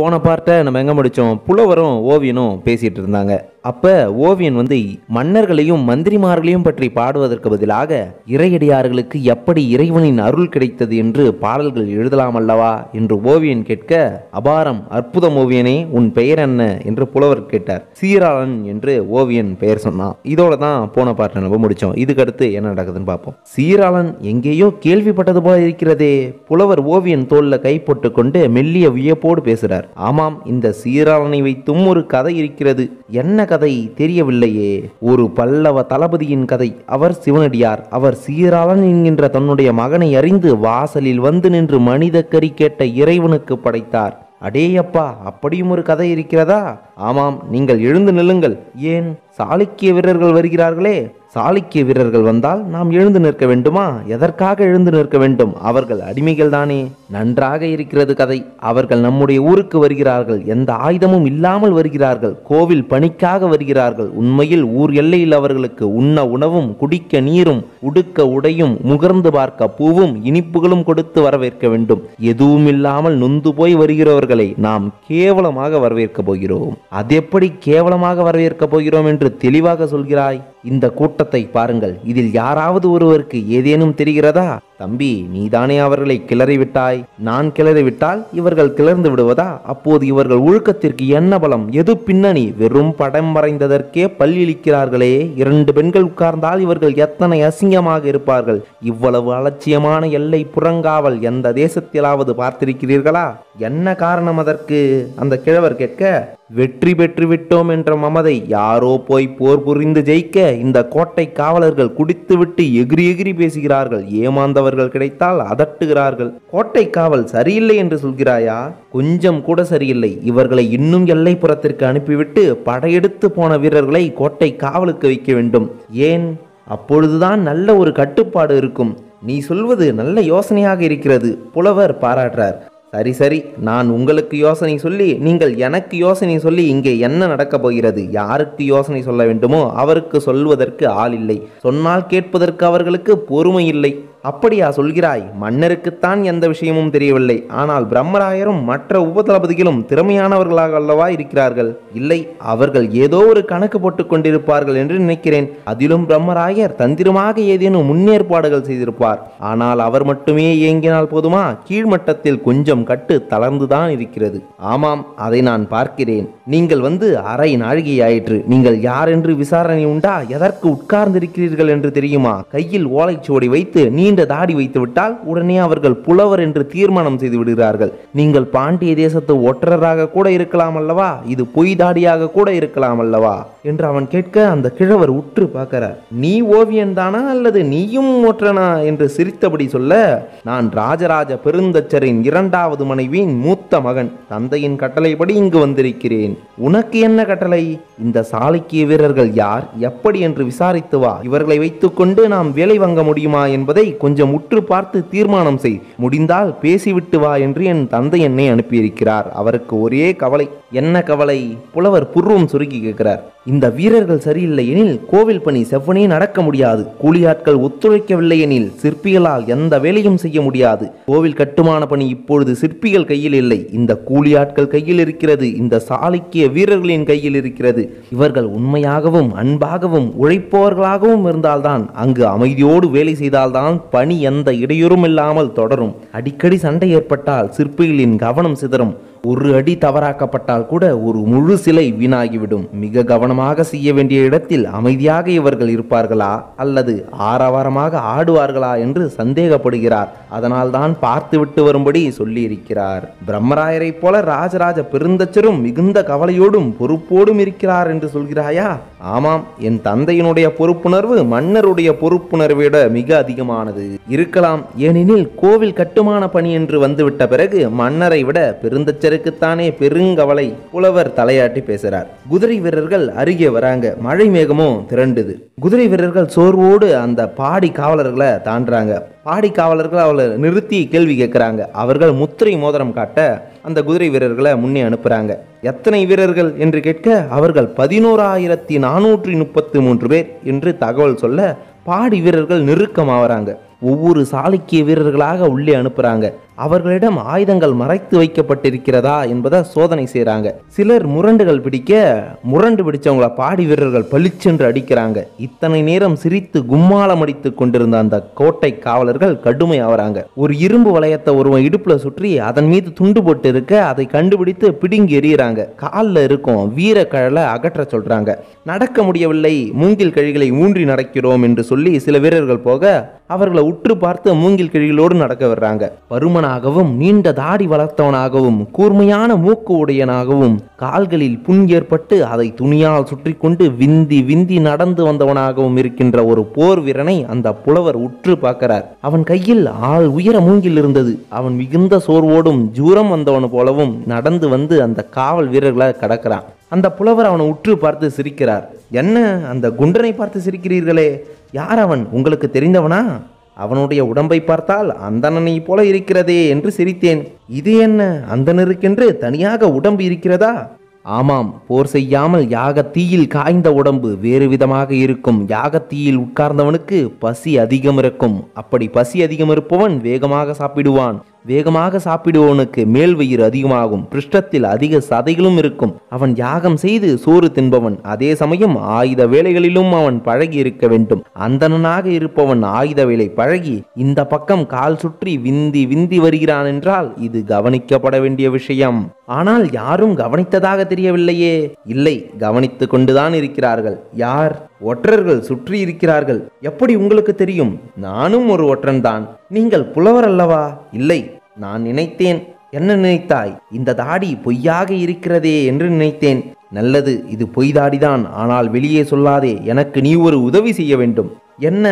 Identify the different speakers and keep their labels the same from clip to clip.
Speaker 1: போன பார்ட்டை நம்ம எங்கே முடித்தோம் புலவரும் ஓவியனும் பேசிகிட்டு இருந்தாங்க. அப்ப ஓவியன் வந்து மன்னர்களையும் மந்திரிமார்களையும் பற்றி பாடுவதற்கு பதிலாக இறையடியார்களுக்கு எப்படி இறைவனின் அருள் கிடைத்தது என்று பாடல்கள் எழுதலாம் அல்லவா என்று ஓவியன் கேட்க அபாரம் அற்புதம் ஓவியனே உன் பெயர் என்ன? என்று புலவர் கேட்டார். சீராளன் என்று ஓவியன் பெயர் சொன்னான். இதோட தான் போன பாட்டு நம்ம முடிச்சோம். இதுக்கடுத்து என்ன நடக்குதுன்னு பார்ப்போம். சீராளன் எங்கேயோ கேள்விப்பட்டது போல இருக்கிறதே. புலவர் ஓவியன் தோல்ல கை போட்டுக்கொண்டு மெல்லிய வியப்போடு பேசுகிறார் ஆமாம் இந்த சீராளனை வைத்தும் ஒரு கதை இருக்கிறது. என்ன கதை தெரியவில்லையே. ஒரு பல்லவ தளபதியின் கதை. அவர் சிவனடியார். அவர் சீராளன் என்கின்ற தன்னுடைய மகனை அறிந்து வாசலில் வந்து நின்று மனித கறி கேட்ட இறைவனுக்கு படைத்தார். அடேயப்பா அப்படியும் ஒரு கதை இருக்கிறதா? ஆமாம் நீங்கள் எழுந்து நில்லுங்கள். ஏன் சாளுக்கிய வீரர்கள் வருகிறார்களே? சாளுக்கிய வீரர்கள் வந்தால் நாம் எழுந்து நிற்க வேண்டுமா? எதற்காக எழுந்து நிற்க வேண்டும்? அவர்கள் அடிமைகள் தானே. நன்றாக இருக்கிறது கதை. அவர்கள் நம்முடைய ஊருக்கு வருகிறார்கள். எந்த ஆயுதமும் இல்லாமல் வருகிறார்கள். கோவில் பணிக்காக வருகிறார்கள். உண்மையில் ஊர் எல்லையில் அவர்களுக்கு உண்ண உணவும் குடிக்க நீரும் உடுக்க உடையும் முகர்ந்து பார்க்க பூவும் இனிப்புகளும் கொடுத்து வரவேற்க வேண்டும். எதுவும் இல்லாமல் நொந்து போய் வருகிறவர்களை நாம் கேவலமாக வரவேற்க போகிறோம். அது எப்படி கேவலமாக வரவேற்க போகிறோம் என்று தெளிவாக சொல்கிறாய்? இந்த கூட்டத்தை பாருங்கள். இதில் யாராவது ஒருவருக்கு ஏதேனும் தெரிகிறதா? தம்பி நீதானே அவர்களை கிளறிவிட்டாய் நான் கிளறிவிட்டால் இவர்கள் கிளர்ந்து விடுவதா? அப்போது இவர்கள் ஒழுக்கத்திற்கு என்ன பலம்? எது பின்னணி? வெறும் படம் வரைந்ததற்கே பல்லிழிக்கிறார்களே இரண்டு பெண்கள் உட்கார்ந்தால் இவர்கள் எத்தனை அசிங்கமாக இருப்பார்கள்? இவ்வளவு அலட்சியமான எல்லை புறங்காவல் எந்த தேசத்திலாவது பார்த்திருக்கிறீர்களா? என்ன காரணம் அதற்கு? அந்த கிழவர் கேட்க வெற்றி பெற்று விட்டோம் என்ற மமதை யாரோ போய் போர் புரிந்து ஜெயிக்க இந்த கோட்டை காவலர்கள் குடித்துவிட்டு எகிரி எகிரி பேசுகிறார்கள். ஏமாந்தவர்கள் கிடைத்தால் அதட்டுகிறார்கள். கோட்டை காவல் சரியில்லை என்று சொல்கிறாயா? கொஞ்சம் கூட சரியில்லை. இவர்களை இன்னும் எல்லைப்புறத்திற்கு அனுப்பிவிட்டு படையெடுத்து போன வீரர்களை கோட்டை காவலுக்கு வைக்க வேண்டும். ஏன்? அப்பொழுதுதான் நல்ல ஒரு கட்டுப்பாடு இருக்கும். நீ சொல்வது நல்ல யோசனையாக இருக்கிறது. புலவர் பாராட்டுறார். சரி சரி. நான் உங்களுக்கு யோசனை சொல்லி நீங்கள் எனக்கு யோசனை சொல்லி இங்கே என்ன நடக்கப் போகிறது? யாருக்கு யோசனை சொல்ல வேண்டுமோ அவருக்கு சொல்வதற்கு ஆள் இல்லை. சொன்னால் கேட்பதற்கு அவர்களுக்கு பொறுமை இல்லை. அப்படியா சொல்கிறாய்? மன்னருக்குத்தான் எந்த விஷயமும் தெரியவில்லை. ஆனால் பிரம்மராயரும் மற்ற உபதளபதிகளும் திறமையானவர்களாக அல்லவா இருக்கிறார்கள்? இல்லை அவர்கள் ஏதோ ஒரு கணக்கு போட்டுக் கொண்டிருப்பார்கள் என்று நினைக்கிறேன். அதிலும் பிரம்மராயர் தந்திரமாக ஏதேனும் முன்னேற்பாடுகள் செய்திருப்பார். ஆனால் அவர் மட்டுமே இயங்கினால் போதுமா? கீழ்மட்டத்தில் கொஞ்சம் கட்டு தளர்ந்துதான் இருக்கிறது. ஆமாம் அதை நான் பார்க்கிறேன். நீங்கள் வந்து அரை நாழிகை ஆயிற்று. நீங்கள் யார் என்று விசாரணை உண்டா? எதற்கு உட்கார்ந்திருக்கிறீர்கள் என்று தெரியுமா? கையில் ஓலைச்சுவடி வைத்து நீ நீண்ட தாடி வைத்துவிட்டால் உடனே அவர்கள் புலவர் என்று தீர்மானம் செய்து விடுகிறார்கள். நீங்கள் பாண்டிய தேசத்து ஒற்றராக கூட இருக்கலாம் அல்லவா? இது பொய் தாடியாக கூட இருக்கலாம் அல்லவா? என்று அவன் கேட்க அந்த கிழவர் உற்று பார்க்கிறார். நீ ஓவியன் தானா அல்லது நீயும் ஒற்றனா? என்று சிரித்தபடி சொல்ல நான் ராஜராஜ பெருந்தச்சரின் இரண்டாவது மனைவியின் மூத்த மகன். தந்தையின் கட்டளைப்படி இங்கு வந்திருக்கிறேன். உனக்கு என்ன கட்டளை? இந்த சாளுக்கிய வீரர்கள் யார்? எப்படி? என்று விசாரித்து வா. இவர்களை வைத்துக்கொண்டு நாம் வேலை வாங்க முடியுமா என்பதை கொஞ்சம் உற்று பார்த்து தீர்மானம் செய். முடிந்தால் பேசிவிட்டு வா என்று என் தந்தை என்னை அனுப்பியிருக்கிறார். அவருக்கு ஒரே கவலை. என்ன கவலை? புலவர் புர்வம் சுருக்கி கேட்கிறார். இந்த வீரர்கள் சரியில்லை எனில் கோவில் பணி செவ்வனே நடக்க முடியாது. கூலியாட்கள் ஒத்துழைக்கவில்லை எனில் சிற்பிகளால் எந்த வேலையும் செய்ய முடியாது. கோவில் கட்டுமான பணி இப்பொழுது சிற்பிகள் கையில் இல்லை. இந்த கூலியாட்கள் கையில் இருக்கிறது. இந்த சாளுக்கிய வீரர்களின் கையில் இருக்கிறது. இவர்கள் உண்மையாகவும் அன்பாகவும் உழைப்பவர்களாகவும் இருந்தால்தான் அங்கு அமைதியோடு வேலை செய்தால்தான் பணி எந்த இடையூறும் இல்லாமல் தொடரும். அடிக்கடி சண்டை ஏற்பட்டால் சிற்பிகளின் கவனம் சிதறும். ஒரு அடி தவறாக்கப்பட்டால் கூட ஒரு முழு சிலை வீணாகிவிடும். மிக கவனமாக செய்ய வேண்டிய இடத்தில் அமைதியாக இவர்கள் இருப்பார்களா? அல்லது ஆரவாரமாக ஆடுவார்களா? என்று சந்தேகப்படுகிறார். அதனால்தான் பார்த்துவிட்டு வரும்படி சொல்லியிருக்கிறார். பிரம்மராயரைப் போல ராஜராஜ பெருந்தச்சரும் மிகுந்த கவலையோடும் பொறுப்போடும் இருக்கிறார் என்று சொல்கிறாயா? ஆமாம் என் தந்தையினுடைய பொறுப்புணர்வு மன்னருடைய பொறுப்புணர்வை விட மிக அதிகமானது. இருக்கலாம் ஏனெனில் கோவில் கட்டுமான பணி என்று வந்துவிட்ட பிறகு மன்னரை விட பெருந்தச்சர் பெருந்தச்சருக்குத்தானே பெருங்கவலை? புலவர் தலையாட்டி பேசுறார் குதிரை வீரர்கள் அருகே வராங்க. மழை மேகமும் திரண்டுது. குதிரை வீரர்கள் சோர்வோடு அந்த பாடி காவலர்களை தாண்டுறாங்க. பாடி காவலர்கள் அவளை நிறுத்தி கேள்வி கேட்குறாங்க. அவர்கள் முத்திரை மோதிரம் காட்ட அந்த குதிரை வீரர்களை முன்னே அனுப்புறாங்க. எத்தனை வீரர்கள் என்று கேட்க அவர்கள் பதினோராயிரத்தி நானூற்றி முப்பத்தி மூன்று பேர் என்று தகவல் சொல்ல பாடி வீரர்கள் நெருக்கமாகறாங்க ஒவ்வொரு சாளுக்கிய வீரர்களாக உள்ளே அனுப்புறாங்க. அவர்களிடம் ஆயுதங்கள் மறைத்து வைக்கப்பட்டிருக்கிறதா என்பதை சோதனை செய்கிறாங்க சிலர் முரண்டுகள் பிடிக்க முரண்டு பிடிச்சவங்கள பாடி வீரர்கள் பளிச்சென்று அடிக்கிறாங்க. இத்தனை நேரம் சிரித்து கும்மாளம் அடித்துக் கொண்டிருந்த அந்த கோட்டை காவலர்கள் கடுமை ஆவறாங்க. ஒரு இரும்பு வளையத்தை ஒருவன் இடுப்புல சுற்றி அதன் மீது துண்டு போட்டு இருக்க அதை கண்டுபிடித்து பிடுங்கி எறியறாங்க. காலில் இருக்கும் வீர கழலை அகற்ற சொல்றாங்க. நடக்க முடியவில்லை மூங்கில் கழிகளை ஊன்றி நடக்கிறோம் என்று சொல்லி சில வீரர்கள் போக அவர்களை உற்று பார்த்து மூங்கில் கிழிகளோடு நடக்க வர்றாங்க. உடையவனாகவும் நீண்ட தாடி வளர்த்தவனாகவும் கூர்மையான மூக்கு உடையனாகவும் கால்களில் புண் ஏற்பட்டு அதை துணியால் சுற்றி கொண்டு விந்தி விந்தி நடந்து வந்தவனாகவும் இருக்கின்ற ஒரு போர் வீரனை அந்த புலவர் உற்று பார்க்கிறார். அவன் கையில் ஆள் உயர மூங்கில் இருந்தது. அவன் மிகுந்த சோர்வோடும் ஜூரம் வந்தவன் போலவும் நடந்து வந்து அந்த காவல் வீரர்களை கடக்கிறான். அந்த புலவர் அவனை உற்று பார்த்து சிரிக்கிறார். என்ன அந்த குண்டனை பார்த்து சிரிக்கிறீர்களே? யார் அவன்? உங்களுக்கு தெரிந்தவனா? அவனுடைய உடம்பை பார்த்தால் அந்தணனை போல இருக்கிறதே என்று சிரித்தேன். இது என்ன? அந்தணருக்கென்று தனியாக உடம்பு இருக்கிறதா? ஆமாம் போர் செய்யாமல் யாகத்தீயில் காய்ந்த உடம்பு வேறு விதமாக இருக்கும். யாகத்தீயில் உட்கார்ந்தவனுக்கு பசி அதிகம் இருக்கும் அப்படி பசி அதிகம் இருப்பவன் வேகமாக சாப்பிடுவான். வேகமாக சாப்பிடுவோனுக்கு மேல் வயிறு அதிகமாகும். பிருஷ்டத்தில் அதிக சதைகளும் இருக்கும். அவன் யாகம் செய்து சோறு தின்பவன். அதே சமயம் ஆயுத வேலைகளிலும் அவன் பழகி இருக்க வேண்டும். அந்தணனாக இருப்பவன் ஆயுத வேலை பழகி இந்த பக்கம் கால் சுற்றி விந்தி விந்தி வருகிறான் என்றால் இது கவனிக்கப்பட வேண்டிய விஷயம். ஆனால் யாரும் கவனித்ததாக தெரியவில்லையே. இல்லை கவனித்துக் கொண்டுதான் இருக்கிறார்கள். யார்? ஒற்றர்கள் சுற்றி இருக்கிறார்கள். எப்படி உங்களுக்கு தெரியும்? நானும் ஒரு ஒற்றன்தான். நீங்கள் புலவர் அல்லவா? இல்லை நான் நினைத்தேன். என்ன நினைத்தாய்? இந்த தாடி பொய்யாக இருக்கிறதே என்று நினைத்தேன். நல்லது இது பொய் தாடிதான். ஆனால் வெளியே சொல்லாதே எனக்கு நீ ஒரு உதவி செய்ய வேண்டும். என்ன?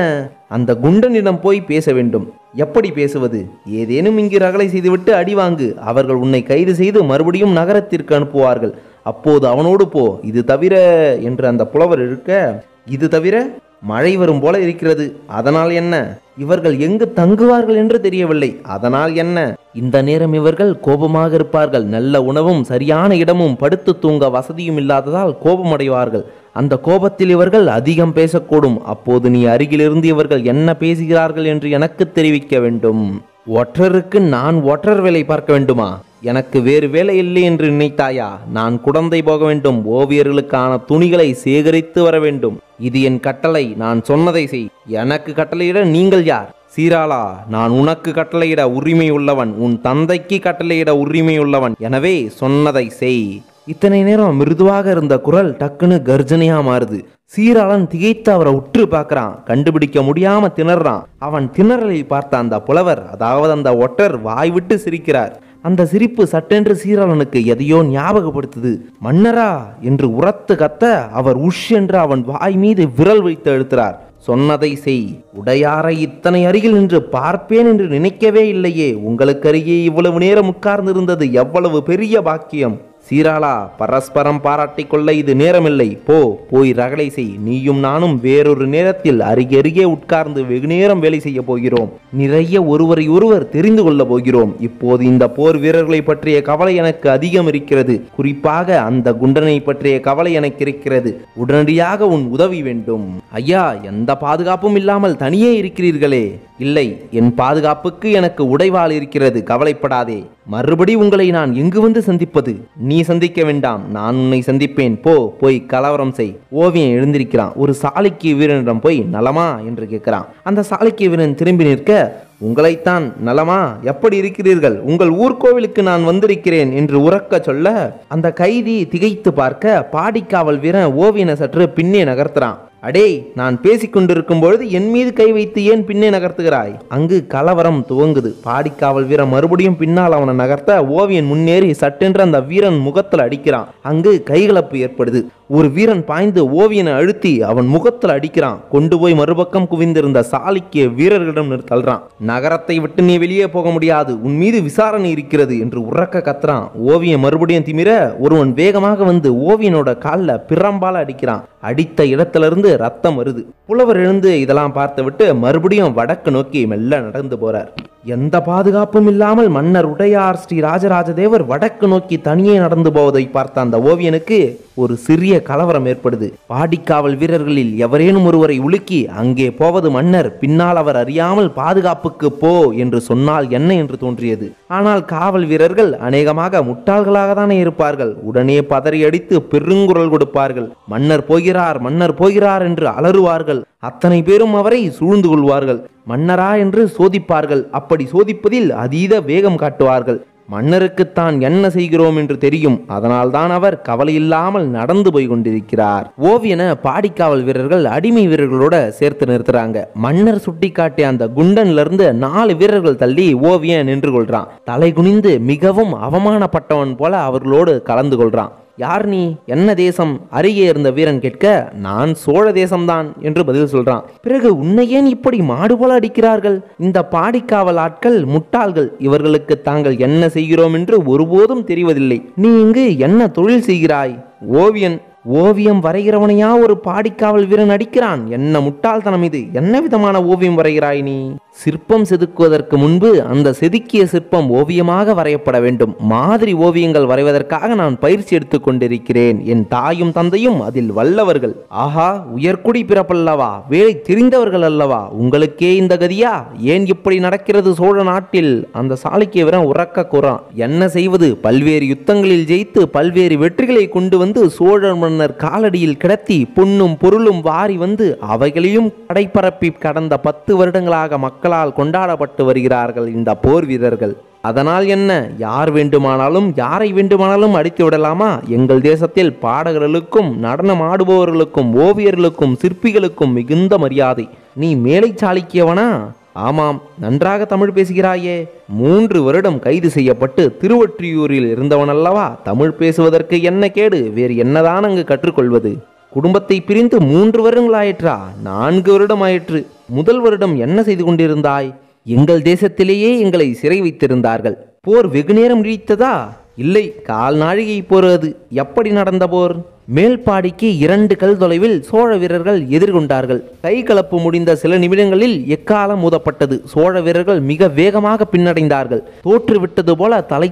Speaker 1: அந்த குண்டனிடம் போய் பேச வேண்டும். எப்படி பேசுவது? ஏதேனும் இங்கு ரகளை செய்துவிட்டு அடி வாங்கு. அவர்கள் உன்னை கைது செய்து மறுபடியும் நகரத்திற்கு அனுப்புவார்கள். அப்போது அவனோடு போ. இது தவிர என்று அந்த புலவர் இருக்க இது தவிர மழை வரும் போல இருக்கிறது. அதனால் என்ன? இவர்கள் எங்கு தங்குவார்கள் என்று தெரியவில்லை. அதனால் என்ன? இந்த நேரம் இவர்கள் கோபமாக இருப்பார்கள். நல்ல உணவும் சரியான இடமும் படுத்து தூங்க வசதியும் இல்லாததால் கோபமடைவார்கள். அந்த கோபத்தில் இவர்கள் அதிகம் பேசக்கூடும். அப்போது நீ அருகிலிருந்து இவர்கள் என்ன பேசுகிறார்கள் என்று எனக்கு தெரிவிக்க வேண்டும். ஒற்றருக்கு நான் ஒற்றர் வேலை பார்க்க வேண்டுமா? எனக்கு வேறு வேலை இல்லை என்று நினைத்தாயா? நான் குடந்தை போக வேண்டும். ஓவியர்களுக்கான துணிகளை சேகரித்து வர வேண்டும். இது என் கட்டளை நான் சொன்னதை செய். எனக்கு கட்டளையிட நீங்கள் யார்? சீராளா நான் உனக்கு கட்டளையிட உரிமை உள்ளவன் உன் தந்தைக்கு கட்டளையிட உரிமை உள்ளவன் எனவே சொன்னதை செய். இத்தனை நேரம் மிருதுவாக இருந்த குரல் டக்குன்னு கர்ஜனையா மாறுது. சீராளன் திகைத்து அவரை உற்று பார்க்கறான். கண்டுபிடிக்க முடியாம திணறான். அவன் திணறலை பார்த்த அந்த புலவர் அதாவது அந்த ஒட்டர் வாய் விட்டு சிரிக்கிறார். அந்த சிரிப்பு சட்டென்று சீராளனுக்கு எதையோ ஞாபகப்படுத்துது. மன்னரா என்று உரத்து கத்த அவர் உஷ் என்று அவன் வாய் மீது விரல் வைத்து எழுத்துறார் சொன்னதை செய். உடையாரை இத்தனை அருகில் நின்று பார்ப்பேன் என்று நினைக்கவே இல்லையே. உங்களுக்கு அருகே இவ்வளவு நேரம் உட்கார்ந்திருந்தது எவ்வளவு பெரிய பாக்கியம். சீராளா பரஸ்பரம் பாராட்டிக் கொள்ள இது நேரமில்லை. போ போய் ரகளை செய். நீயும் நானும் வேறொரு நேரத்தில் அருகே அருகே உட்கார்ந்து வெகு நேரம் வேலை செய்ய போகிறோம். நிறைய ஒருவரை ஒருவர் தெரிந்து கொள்ள போகிறோம். இப்போது இந்த போர் வீரர்களை பற்றிய கவலை எனக்கு அதிகம் இருக்கிறது. குறிப்பாக அந்த குண்டனை பற்றிய கவலை எனக்கு இருக்கிறது. உடனடியாக உன் உதவி வேண்டும். ஐயா எந்த பாதுகாப்பும் இல்லாமல் தனியே இருக்கிறீர்களே. இல்லை என் பாதுகாப்புக்கு எனக்கு உடைவாள் இருக்கிறது. கவலைப்படாதே. மறுபடி உங்களை நான் எங்கு வந்து சந்திப்பது? நீ சந்திக்க வேண்டாம் நான் உன்னை சந்திப்பேன். போ போய் கலவரம் செய். ஓவியன் எழுந்திருக்கிறான். ஒரு சாலைக்கு வீரனிடம் போய் நலமா? என்று கேட்கிறான். அந்த சாலைக்கு வீரன் திரும்பி நிற்க உங்களைத்தான் நலமா? எப்படி இருக்கிறீர்கள்? உங்கள் ஊர்கோவிலுக்கு நான் வந்திருக்கிறேன் என்று உறக்க சொல்ல அந்த கைதி திகைத்து பார்க்க பாடிக்காவல் வீரன் ஓவியனை சற்று பின்னே நகர்த்துறான். அடே நான் பேசிக்கொண்டிருக்கும் பொழுது என் மீது கை வைத்து ஏன் பின்னே நகர்த்துகிறாய்? அங்கு கலவரம் துவங்குது. பாடிக்காவல் வீரன் மறுபடியும் பின்னால் அவனை நகர்த்த ஓவியன் முன்னேறி சட்டென்று அந்த வீரன் முகத்தில் அடிக்கிறான். அங்கு கைகலப்பு ஏற்படுது. ஒரு வீரன் பாய்ந்து ஓவியனை அழுத்தி அவன் முகத்தில் அடிக்கிறான். கொண்டு போய் மறுபக்கம் குவிந்திருந்த சாலிக்கிய வீரர்களிடம் தள்ளுறான் நகரத்தை விட்டு நீ வெளியே போக முடியாது. உன் மீது விசாரணை இருக்கிறது என்று உறக்க கத்துறான். ஓவியன் மறுபடியும் திமிர ஒருவன் வேகமாக வந்து ஓவியனோட காலில் பிரம்பால அடிக்கிறான். அடித்த இடத்திலிருந்து ரத்தம் வருது. புலவர் எழுந்து இதெல்லாம் பார்த்து விட்டு மறுபடியும் வடக்கு நோக்கி மெல்ல நடந்து போறார். எந்த பாதுகாப்பும் இல்லாமல் மன்னர் உடையார் ஸ்ரீ ராஜராஜதேவர் வடக்கு நோக்கி தனியே நடந்து போவதை பார்த்த அந்த ஓவியனுக்கு ஒரு சிறிய கலவரம் ஏற்படுது. பாடிக்காவல் வீரர்களில் எவரேனும் ஒருவரை உலுக்கி அங்கே போவது மன்னர் பின்னால் அவர் அறியாமல் பாதுகாப்புக்கு போ என்று சொன்னால் என்ன என்று தோன்றியது. ஆனால் காவல் வீரர்கள் அநேகமாக முட்டாள்களாக தானே இருப்பார்கள். உடனே பதறி அடித்து பெருங்குரல் கொடுப்பார்கள். மன்னர் போகிறார் மன்னர் போகிறார் என்று அலறுவார்கள். அத்தனை பேரும் அவரை சூழ்ந்து கொள்வார்கள். மன்னரா என்று சோதிப்பார்கள். அப்படி சோதிப்பதில் அதீத வேகம் காட்டுவார்கள். மன்னருக்கு தான் என்ன செய்கிறோம் என்று தெரியும். அதனால்தான் அவர் கவலையில்லாமல் நடந்து போய் கொண்டிருக்கிறார். ஓவியனை பாடிக்காவல் வீரர்கள் அடிமை வீரர்களோட சேர்த்து நிறுத்துறாங்க. மன்னர் சுட்டிக்காட்டிய அந்த குண்டன்ல இருந்து நாலு வீரர்கள் தள்ளி ஓவியன் நின்று கொள்றான். தலை குனிந்து மிகவும் அவமானப்பட்டவன் போல அவர்களோடு கலந்து கொள்றான். யார் நீ? என்ன தேசம்? அருகே இருந்த வீரன் கேட்க நான் சோழ தேசம்தான் என்று பதில் சொல்றான். பிறகு உன்னை ஏன் இப்படி மாடு போல அடிக்கிறார்கள்? இந்த பாடிக்காவல் ஆட்கள் முட்டாள்கள். இவர்களுக்கு தாங்கள் என்ன செய்கிறோம் என்று ஒருபோதும் தெரிவதில்லை. நீ இங்கு என்ன தொழில் செய்கிறாய்? ஓவியன். ஓவியம் வரைகிறவனையா ஒரு பாடிக்காவல் வீரன் அடிக்கிறான்? என்ன முட்டாள்தனம் இது? என்ன விதமான ஓவியம் வரைகிறாய் நீ? சிற்பம் செதுக்குவதற்கு முன்பு அந்த செதுக்கிய சிற்பம் ஓவியமாக வரையப்பட வேண்டும். மாதிரி ஓவியங்கள் வரைவதற்காக நான் பயிற்சி எடுத்துக் கொண்டிருக்கிறேன். என் தாயும் தந்தையும் அதில் வல்லவர்கள். ஆஹா உயர்குடி பிறப்பல்லவா வேலை தெரிந்தவர்கள் அல்லவா? உங்களுக்கே இந்த கதியா? ஏன் இப்படி நடக்கிறது சோழ நாட்டில்? அந்த சாலைக்கு வீரன் உறக்க குறான் என்ன செய்வது? பல்வேறு யுத்தங்களில் ஜெயித்து பல்வேறு வெற்றிகளை கொண்டு வந்து சோழ மன்னர் காலடியில் கிடத்தி பொன்னும் பொருளும் வாரி வந்து அவைகளையும் கடைபரப்பி கடந்த பத்து வருடங்களாக மக்கள் மக்களால் கொண்டாடப்பட்டு வருகிறார்கள் இந்த போர் வீரர்கள். அதனால் என்ன? யார் வேண்டுமானாலும் யாரை வேண்டுமானாலும் அடித்து விடலாமா? எங்கள் தேசத்தில் பாடகர்களுக்கும் நடனம் ஆடுபவர்களுக்கும் ஓவியர்களுக்கும் சிற்பிகளுக்கும் மிகுந்த மரியாதை. நீ மேலை சாளிக்கியவனா? ஆமாம் நன்றாக தமிழ் பேசுகிறாயே. மூன்று வருடம் கைது செய்யப்பட்டு திருவொற்றியூரில் இருந்தவன் அல்லவா தமிழ் பேசுவதற்கு என்ன கேடு? வேறு என்னதான் அங்கு கற்றுக்கொள்வது? குடும்பத்தை பிரிந்து மூன்று வருடங்கள் ஆயிற்றா? நான்கு வருடம் ஆயிற்று. முதல் வருடம் என்ன செய்து கொண்டிருந்தாய்? எங்கள் தேசத்திலேயே எங்களை சிறை வைத்திருந்தார்கள். போர் வெகு நேரம் நீடித்ததா? இல்லை கால் நாழிகை போர் அது. எப்படி நடந்த போர்? மேல்பாடிக்கு இரண்டு கல் தொலைவில் சோழ வீரர்கள் எதிர்கொண்டார்கள். கை கலப்பு முடிந்த சில நிமிடங்களில் எக்காலம் மூதப்பட்டது. சோழ வீரர்கள் மிக வேகமாக பின்னடைந்தார்கள். தோற்றுவிட்டது போல தலை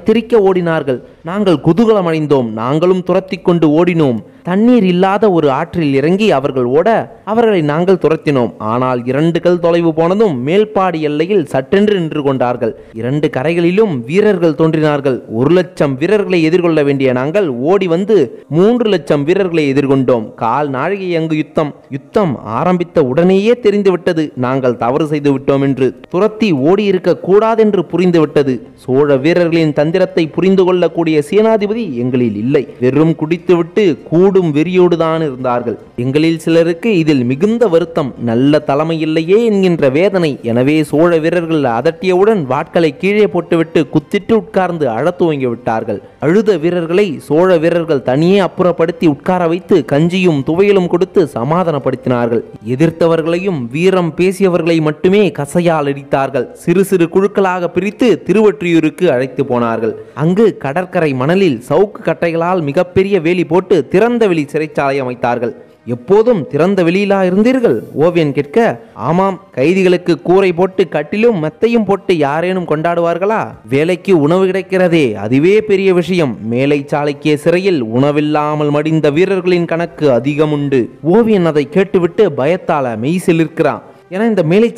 Speaker 1: ஓடினார்கள். நாங்கள் குதூகலம் அடைந்தோம் நாங்களும் துரத்தி கொண்டு ஓடினோம். தண்ணீர் இல்லாத ஒரு ஆற்றில் இறங்கி அவர்கள் ஓட அவர்களை நாங்கள் துரத்தினோம். ஆனால் இரண்டு கல் தொலைவு போனதும் மேல்பாடி எல்லையில் சட்டென்று நின்று கொண்டார்கள். இரண்டு கரைகளிலும் வீரர்கள் தோன்றினார்கள். ஒரு லட்சம் வீரர்களை எதிர்கொள்ள வேண்டிய நாங்கள் ஓடி வந்து மூன்று லட்சம் வீரர்களை எதிர்கொண்டோம். கால் நாழிகை அங்கு யுத்தம். யுத்தம் ஆரம்பித்த உடனேயே தெரிந்துவிட்டது. நாங்கள் தவறு செய்து விட்டோம் என்று துரத்தி ஓடியிருக்க கூடாதென்று புரிந்துவிட்டது. சோழ வீரர்களின் தந்திரத்தை புரிந்து கொள்ளக்கூடிய சேனாதிபதி எங்களில் இல்லை. வெறும் குடித்துவிட்டு கூடும் வெறியோடுதான் இருந்தார்கள். எங்களில் சிலருக்கு இதில் மிகுந்த வருத்தம் நல்ல தலைமை இல்லையே என்கின்ற வேதனை. எனவே சோழ வீரர்கள் அதட்டியவுடன் வாட்களை கீழே போட்டுவிட்டு குத்திட்டு உட்கார்ந்து அழத் துவங்கி விட்டார்கள் அழுத வீரர்களை சோழ வீரர்கள் தனியே அப்புறப்படுத்தி உட்கார வைத்து கஞ்சியும் துவையலும் கொடுத்து சமாதானப்படுத்தினார்கள். எதிர்த்தவர்களையும் வீரம் பேசியவர்களை மட்டுமே கசையால் அடித்தார்கள் சிறு சிறு குழுக்களாக பிரித்து திருவொற்றியூருக்கு அழைத்து போனார்கள். அங்கு கடற்கரை மணலில் சவுக்கு கட்டைகளால் மிகப்பெரிய வேலி போட்டு திறந்த வெளி சிறைச்சாலை அமைத்தார்கள். எப்போதும் திறந்த வெளியிலா இருந்தீர்கள்? ஓவியன் கேட்க ஆமாம் கைதிகளுக்கு கூரை போட்டு கட்டிலும் மெத்தையும் போட்டு யாரேனும் கொண்டாடுவார்களா? வேலைக்கு உணவு கிடைக்கிறதே அதுவே பெரிய விஷயம். மேலை சாலைக்கே சிறையில் உணவில்லாமல் மடிந்த வீரர்களின் கணக்கு அதிகம் உண்டு ஓவியன் அதை கேட்டுவிட்டு பயத்தால மெய் சிலிர்க்கிறான். ஏன்னா இந்த மேலை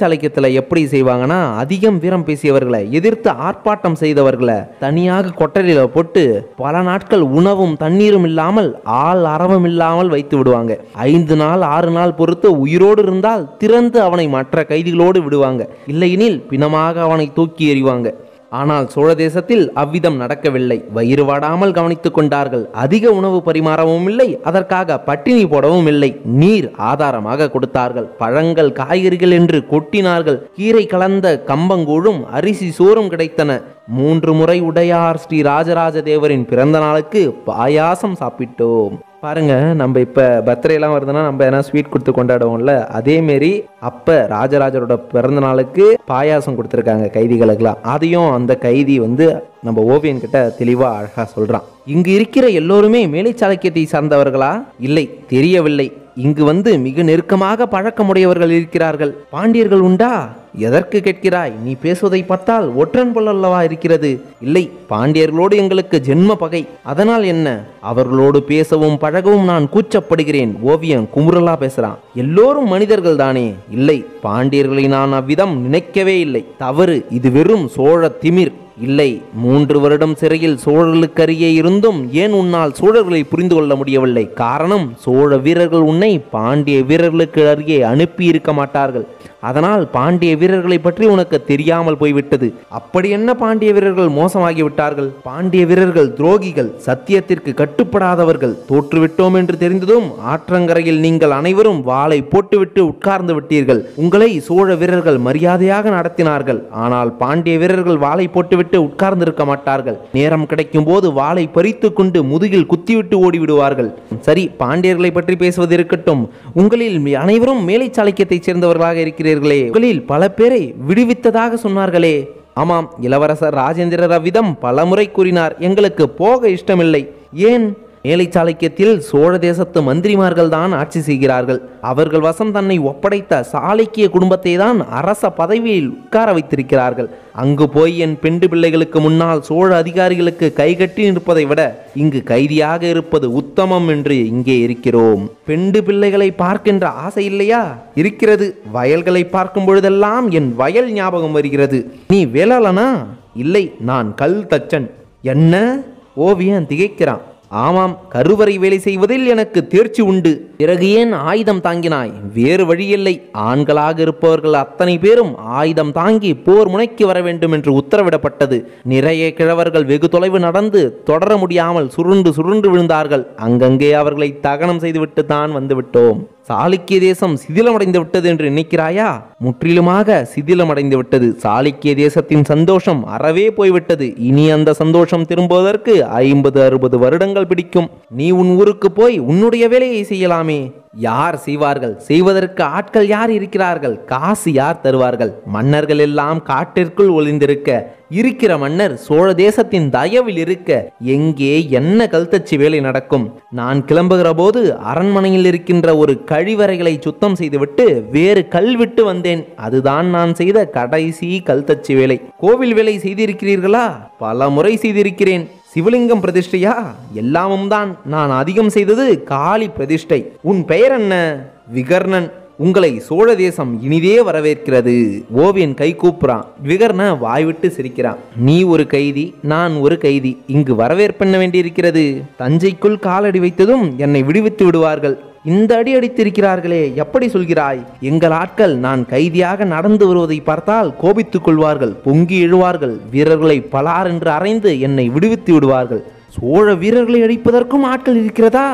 Speaker 1: எப்படி செய்வாங்கன்னா அதிகம் வீரம் பேசியவர்களை எதிர்த்து ஆர்ப்பாட்டம் செய்தவர்களை தனியாக கொட்டலில் போட்டு பல நாட்கள் உணவும் தண்ணீரும் இல்லாமல் ஆள் அரவம் இல்லாமல் வைத்து விடுவாங்க. ஐந்து நாள் ஆறு நாள் பொறுத்து உயிரோடு இருந்தால் திறந்து அவனை மற்ற கைதிகளோடு விடுவாங்க. இல்லையெனில் பிணமாக அவனை தூக்கி எறிவாங்க. ஆனால் சோழ தேசத்தில் அவ்விதம் நடக்கவில்லை. வயிறு வாடாமல் கவனித்துக் கொண்டார்கள். அதிக உணவு பரிமாறவும் இல்லை. அதற்காக பட்டினி போடவும் இல்லை. நீர் ஆதாரமாக கொடுத்தார்கள். பழங்கள் காய்கறிகள் என்று கொட்டினார்கள். கீரை கலந்த கம்பங்கூழும் அரிசி சோறும் கிடைத்தன. மூன்று முறை உடையார் ஸ்ரீ ராஜராஜ தேவரின் பிறந்த நாளுக்கு பாயாசம் சாப்பிட்டோம். பாருங்க நம்ம இப்போ பர்த்டேலாம் வருதுன்னா நம்ம எதனா ஸ்வீட் கொடுத்து கொண்டாடுவோம்ல அதேமாரி அப்போ ராஜராஜரோட பிறந்த நாளுக்கு பாயாசம் கொடுத்துருக்காங்க கைதிகளுக்கெல்லாம். அதையும் அந்த கைதி வந்து நம்ம ஓவியன் கிட்ட தெளிவாக அழகாக சொல்கிறான் இங்கு இருக்கிற எல்லோருமே மேலை சாளுக்கியத்தை சார்ந்தவர்களா? இல்லை தெரியவில்லை. இங்கு வந்து மிக நெருக்கமாக பழக்கமுடையவர்கள் இருக்கிறார்கள். பாண்டியர்கள் உண்டா? எதற்கு கேட்கிறாய்? நீ பேசுவதை பார்த்தால் ஒற்றன் போலல்லவா இருக்கிறது. இல்லை பாண்டியர்களோடு எங்களுக்கு ஜென்ம பகை. அதனால் என்ன? அவர்களோடு பேசவும் பழகவும் நான் கூச்சப்படுகிறேன். ஓவியம் குமுறலா பேசுறான். எல்லோரும் மனிதர்கள் தானே. இல்லை பாண்டியர்களை நான் அவ்விதம் நினைக்கவே இல்லை. தவறு இது வெறும் சோழ திமிர். இல்லை மூன்று வருடம் சிறையில் சோழர்களுக்கருகே இருந்தும் ஏன் உன்னால் சோழர்களை புரிந்து கொள்ள முடியவில்லை? காரணம் சோழ வீரர்கள் உன்னை பாண்டிய வீரர்களுக்கு அருகே அனுப்பி இருக்க மாட்டார்கள். அதனால் பாண்டிய வீரர்களை பற்றி உனக்கு தெரியாமல் போய்விட்டது. அப்படி என்ன பாண்டிய வீரர்கள் மோசமாகிவிட்டார்கள் பாண்டிய வீரர்கள் துரோகிகள் சத்தியத்திற்கு கட்டுப்படாதவர்கள். தோற்றுவிட்டோம் என்று தெரிந்ததும் ஆற்றங்கரையில் நீங்கள் அனைவரும் வாளை போட்டுவிட்டு உட்கார்ந்து விட்டீர்கள். உங்களை சோழ வீரர்கள் மரியாதையாக நடத்தினார்கள். ஆனால் பாண்டிய வீரர்கள் வாளை போட்டுவிட்டு உட்கார்ந்திருக்க மாட்டார்கள். நேரம் கிடைக்கும் போது வாளை பறித்து கொண்டு முதுகில் குத்திவிட்டு ஓடிவிடுவார்கள். சரி பாண்டியர்களை பற்றி பேசுவது இருக்கட்டும். உங்களில் அனைவரும் மேலை சாளுக்கியத்தைச் சேர்ந்தவர்களாக இருக்கிறீர்களே உங்களில் பல பேரை விடுவித்ததாக சொன்னார்களே. ஆமாம் இளவரசர் ராஜேந்திர ரவிதம் பலமுறை கூறினார் எங்களுக்கு போக இஷ்டமில்லை. ஏன்? மேலை சாளுக்கியத்தில் சோழ தேசத்து மந்திரிமார்கள் தான் ஆட்சி செய்கிறார்கள். அவர்கள் வசம் தன்னை ஒப்படைத்த சாளுக்கிய குடும்பத்தை தான் அரச பதவியில் உட்கார வைத்திருக்கிறார்கள். அங்கு போய் என் பெண்டு பிள்ளைகளுக்கு முன்னால் சோழ அதிகாரிகளுக்கு கைகட்டி நிற்பதை விட இங்கு கைதியாக இருப்பது உத்தமம் என்று இங்கே இருக்கிறோம். பெண்டு பிள்ளைகளை பார்க்கின்ற ஆசை இல்லையா? இருக்கிறது. வயல்களை பார்க்கும் பொழுதெல்லாம் என் வயல் ஞாபகம் வருகிறது. நீ வேளாளனா? இல்லை நான் கல் தச்சன். என்ன? ஓவியன் திகைக்கிறான். ஆமாம் கருவறை வேலை செய்வதில் எனக்கு தேர்ச்சி உண்டு. பிறகு ஏன் ஆயுதம் தாங்கினாய்? வேறு வழியில்லை. ஆண்களாக இருப்பவர்கள் அத்தனை பேரும் ஆயுதம் தாங்கி போர் முனைக்கு வர வேண்டும் என்று உத்தரவிடப்பட்டது. நிறைய கிழவர்கள் வெகு தொலைவு நடந்து தொடர முடியாமல் சுருண்டு சுருண்டு விழுந்தார்கள். அங்கங்கே அவர்களை தகனம் செய்துவிட்டு தான் வந்துவிட்டோம். சாளுக்கிய தேசம் சிதிலமடைந்து விட்டது என்று நினைக்கிறாயா? முற்றிலுமாக சிதிலமடைந்து விட்டது. சாளுக்கிய தேசத்தின் சந்தோஷம் அறவே போய்விட்டது. இனி அந்த சந்தோஷம் திரும்புவதற்கு ஐம்பது அறுபது வருடங்கள் பிடிக்கும். நீ உன் ஊருக்கு போய் உன்னுடைய வேலையை செய்யலாம். யார் செய்வார்கள்? செய்வதற்கு ஆட்கள் யார் இருக்கிறார்கள்? காசு யார் தருவார்கள்? மன்னர்கள் எல்லாம் காட்டிற்குள் ஒளிந்திருக்க இருக்கிற மன்னர் சோழ தேசத்தின் தயவில் இருக்க எங்கே என்ன கல்தச்சு வேலை நடக்கும்? நான் கிளம்புகிற போது அரண்மனையில் இருக்கின்ற ஒரு கழிவறைகளை சுத்தம் செய்துவிட்டு வேறு கல் விட்டு வந்தேன். அதுதான் நான் செய்த கடைசி கல்தச்சு வேலை. கோவில் வேலை செய்திருக்கிறீர்களா? பல முறை செய்திருக்கிறேன். சிவலிங்கம் பிரதிஷ்டையா? எல்லாமும் தான். நான் அதிகம் செய்தது காளி பிரதிஷ்டை. உன் பெயர் என்ன விகர்ணன். உங்களை சோழ தேசம் இனிதே வரவேற்கிறது. ஓவியன் கை கூப்புறான். விகர்ண வாய்விட்டு சிரிக்கிறான். நீ ஒரு கைதி நான் ஒரு கைதி. இங்கு வரவேற்பண்ண வேண்டியிருக்கிறது? தஞ்சைக்குள் காலடி வைத்ததும் என்னை விடுவித்து விடுவார்கள். இந்த அடி அடித்திருக்கிறார்களே எப்படி சொல்கிறாய்? எங்கள் ஆட்கள் நான் கைதியாக நடந்து வருவதை பார்த்தால் கோபித்துக் கொள்வார்கள் பொங்கி எழுவார்கள் வீரர்களை பலார் என்று அறைந்து என்னை விடுவித்து விடுவார்கள். சோழ வீரர்களை அடிப்பதற்கும் ஆட்கள் இருக்கிறதா?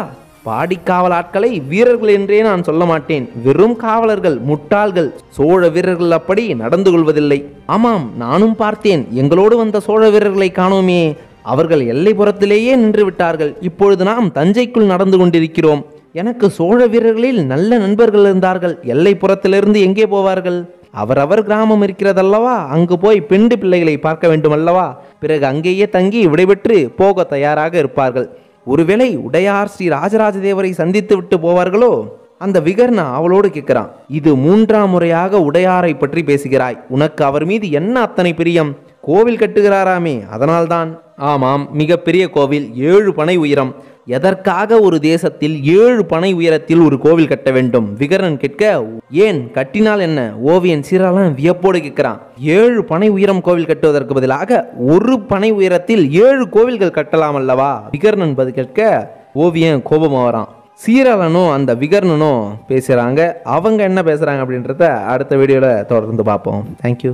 Speaker 1: பாடிக்காவல் ஆட்களை வீரர்கள் என்றே நான் சொல்ல மாட்டேன். வெறும் காவலர்கள் முட்டாள்கள் சோழ வீரர்கள் அப்படி நடந்து கொள்வதில்லை. ஆமாம் நானும் பார்த்தேன். எங்களோடு வந்த சோழ வீரர்களை காணோமே. அவர்கள் எல்லைப்புறத்திலேயே நின்று விட்டார்கள். இப்பொழுது நாம் தஞ்சைக்குள் நடந்து கொண்டிருக்கிறோம். எனக்கு சோழ வீரர்களில் நல்ல நண்பர்கள் இருந்தார்கள். எல்லைப்புறத்திலிருந்து எங்கே போவார்கள்? அவரவர் கிராமம் இருக்கிறதல்லவா? அங்கு போய் பெண்டு பிள்ளைகளை பார்க்க வேண்டும் அல்லவா பிறகு அங்கேயே தங்கி விடைபெற்று போக தயாராக இருப்பார்கள். ஒருவேளை உடையார் ஸ்ரீ ராஜராஜ தேவரை சந்தித்து விட்டு போவார்களோ? அந்த விகர்ணா அவளோடு கேட்கிறான் இது மூன்றாம் முறையாக உடையாரை பற்றி பேசுகிறாய். உனக்கு அவர் மீது என்ன அத்தனை பிரியம்? கோவில் கட்டுகிறாராமே அதனால்தான். ஆமாம் மிகப்பெரிய கோவில் ஏழு பனை உயரம். எதற்காக ஒரு தேசத்தில் ஏழு பனை உயரத்தில் ஒரு கோவில் கட்ட வேண்டும்? விகரன் கேட்க ஏன் கட்டினால் என்ன? ஓவியன் சீராளன் வியப்போடு கேட்கிறான். ஏழு பனை உயரம் கோவில் கட்டுவதற்கு பதிலாக ஒரு பனை உயரத்தில் ஏழு கோவில்கள் கட்டலாம் அல்லவா? விகர்ணன் பதில் கேட்க ஓவியன் கோபமாக வரான். சீரலனும் அந்த விகர்ணனும் பேசுகிறாங்க அவங்க என்ன பேசுகிறாங்க அப்படின்றத அடுத்த வீடியோவில் தொடர்ந்து பார்ப்போம். தேங்க்யூ